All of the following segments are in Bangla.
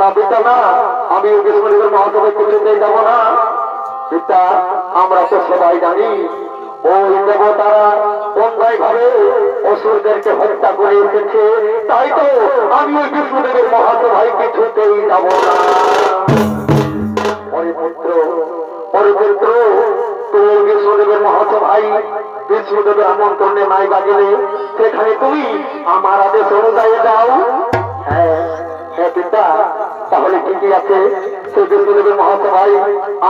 না, পিতা না, আমি ওই বিষ্ণুদেবের মহাসভায় কিছুতেই যাব না। পিতা, আমরা তো সবাই জানি, ওই দেবতারা অন্যায় ভাবে অসুরদেরকে হত্যা করে এসেছে তাই তো আমি ওই বিষ্ণুদেবের মহাসভায় কিছুতেই যাব না। সেখানে তুমি আমার আদেশ অনুযায়ী যাও। হ্যাঁ। তাহলে কি ঠিকই আছে। সেই বিষ্ণুদেবের মহাসভায়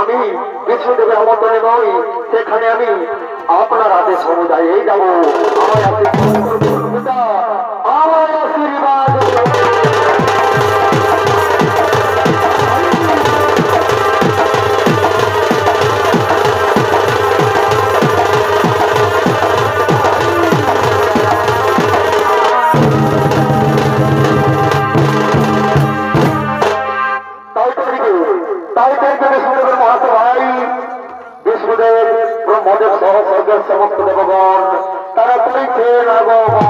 আমি বিষ্ণুদেবের আমন্ত্রণে নই, সেখানে আমি আপনার আদেশ অনুযায়ী যাব। আমার আশীর্বাদ সমস্ত দেবগণ তারা করিছেন আগমন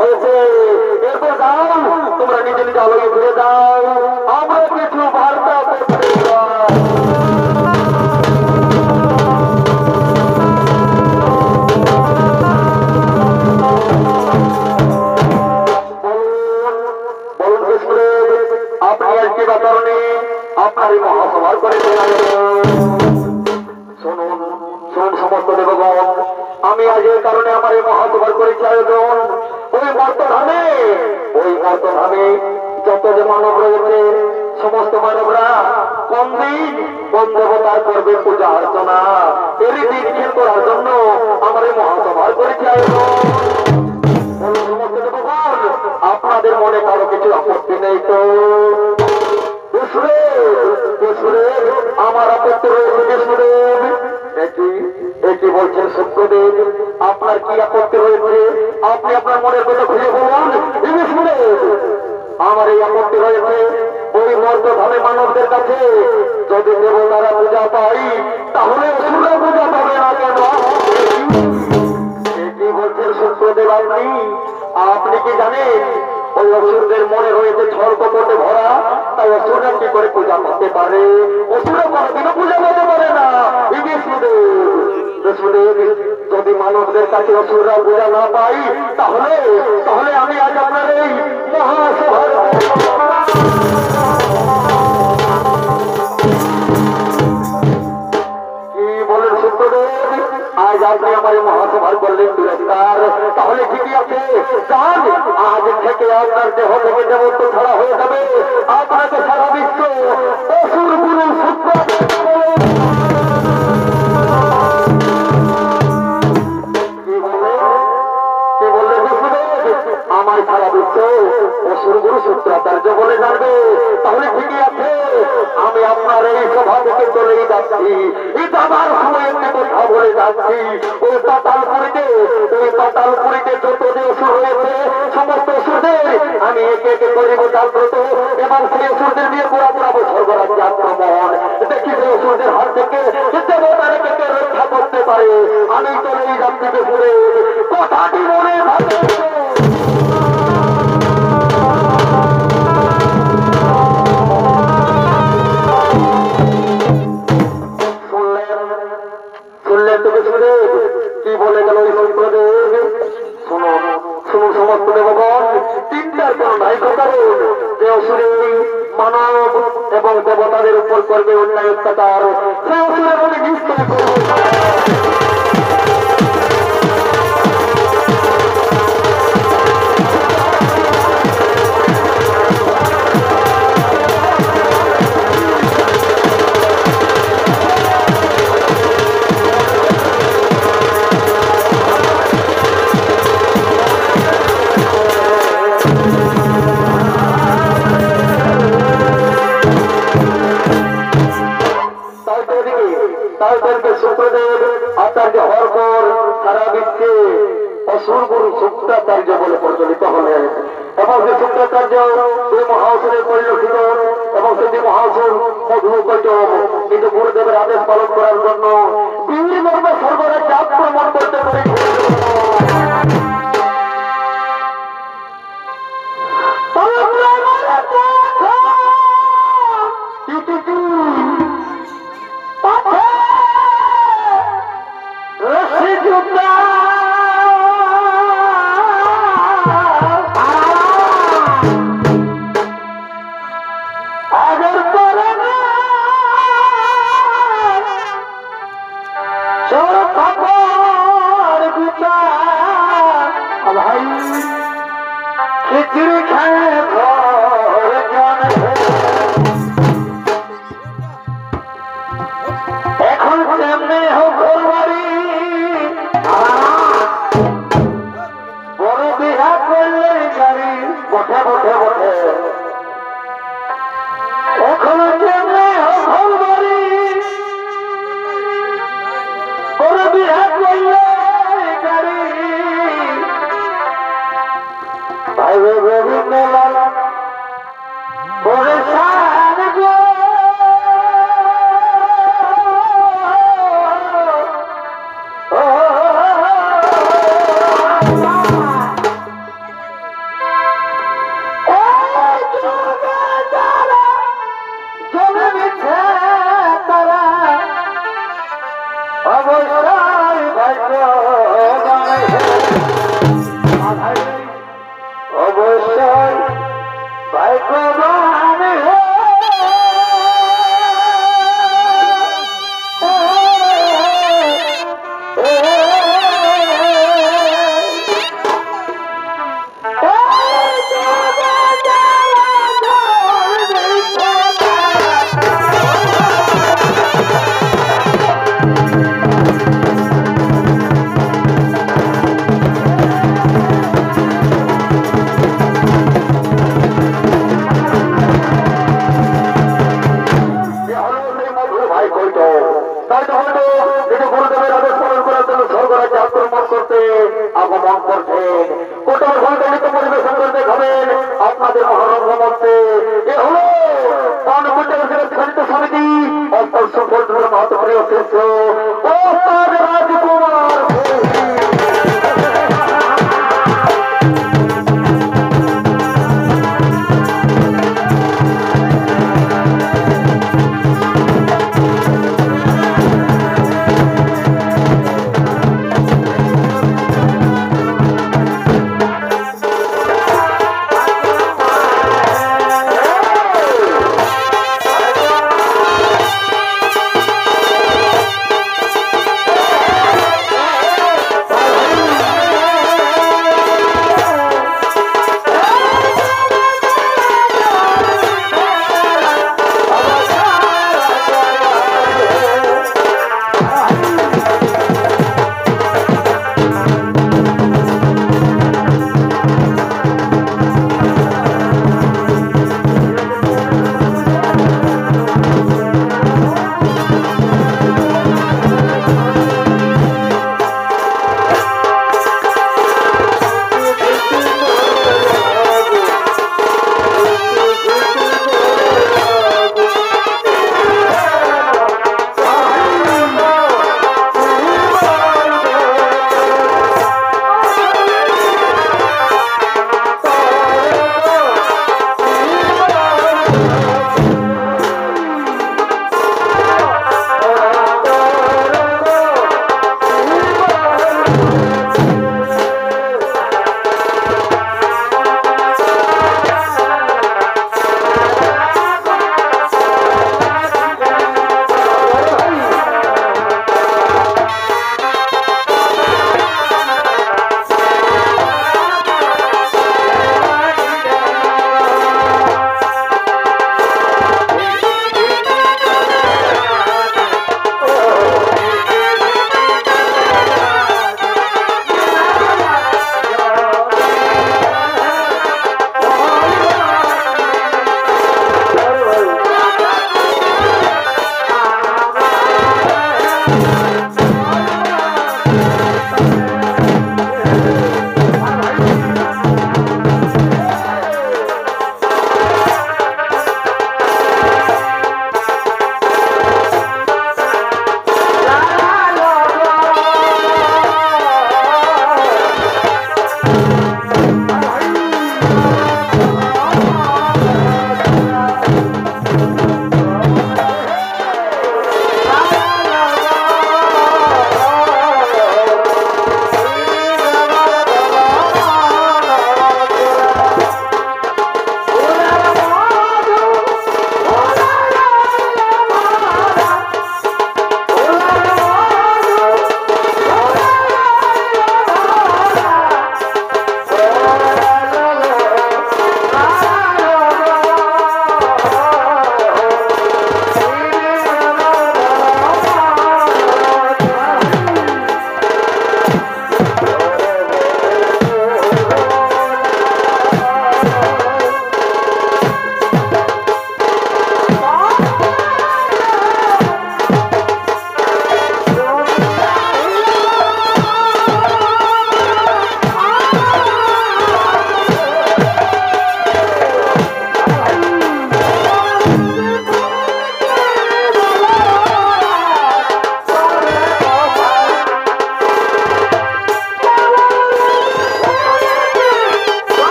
হয়েছে। এরপর যাও তোমরা নিজে নিজে আলোকে ঘুরে যাও। আমরা কিছু মানব রয়েছে সমস্ত মানবরা কোন দিন দেবতার করবে পূজা অর্চনা? এরই দিন করার জন্য আমার এই মহাসভার করেছি আপনাদের মনে কারও কিছু আপত্তি নেই তো? আমার আপত্তি রয়েছে একই বলছেন সত্যদেব আপনার কি আপত্তি রয়েছে? আপনি আপনার মনের কথা কাছে যদি দেবতারা পূজা পাই তাহলে অসুরা পূজা পাবে না কেন? কি বলছেন সত্যদেব আপনি? আপনি কি জানেন? ওই অসুরদের মনে রয়েছে ছল কপটে ভরা, তাই অসুররা কি করে পূজা করতে পারে? অসুরা কোনোদিনও পূজা করতে পারে না। এই বিষ্ণুদেব বিষ্ণুদেব যদি মানবদের কাছে অসুররা পূজা না পাই তাহলে তাহলে আমি আজ আপনার এই মহাসভার আপনি আমার মহাসভার করলেন পুরস্কার। তাহলে ঠিকই আছে যান আজ থেকে আপনার দেহ থেকে দেবত্ব ছাড়া হয়ে যাবে। আপনাকে সারা বিশ্ব অসুর গুরু সূত্র আমার সারা বিশ্ব অসুর গুরু সূত্রাচার্য বলে জানবে তাহলে ঠিকই আছে আমি আপনার এই সভা থেকে চলেই যাচ্ছি এই দাদার সময় কথা বলে যাচ্ছি ওই পাতালপুরিতে ওই পাতালপুরিতে যত যে অসুর রয়েছে সমস্ত অসুরদের আমি একে একে করিব জাগ্রত এবং সেই অসুরদের নিয়ে পুরা পুরা বছর করাচ্ছি আক্রমণ দেখি সেই অসুরদের হাত থেকে রক্ষা করতে পারে আমি চলে যাচ্ছি বেসুরে কথাটি মনে থাকে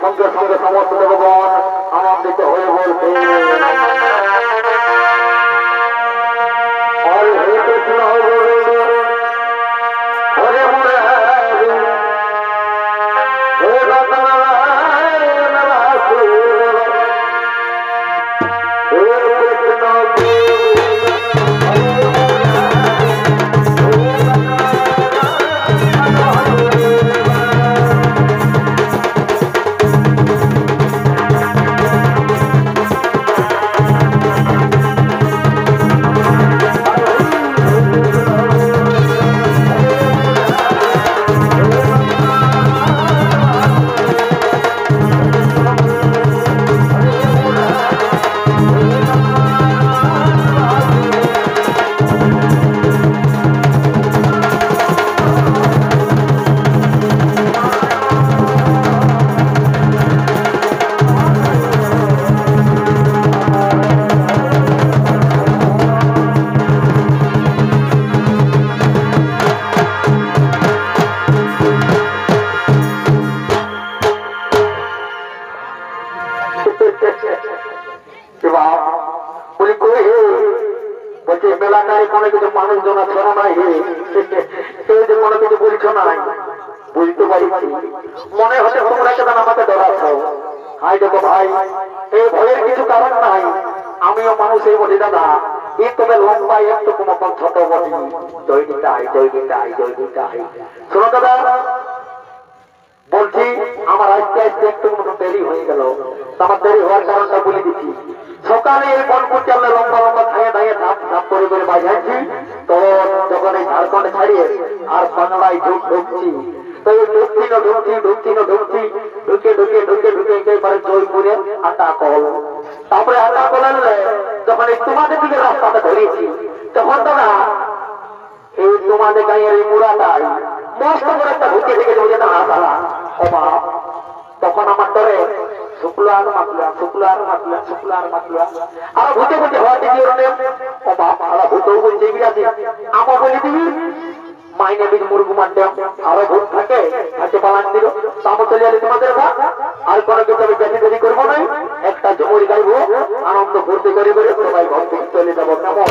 সঙ্গে সঙ্গে সমস্ত দেবগণ আর ভূতে ভূতে দেরি করব একটা ঝুমুরি আনন্দ করতে করে করে সবাই ঘর চলে যাব। কেমন?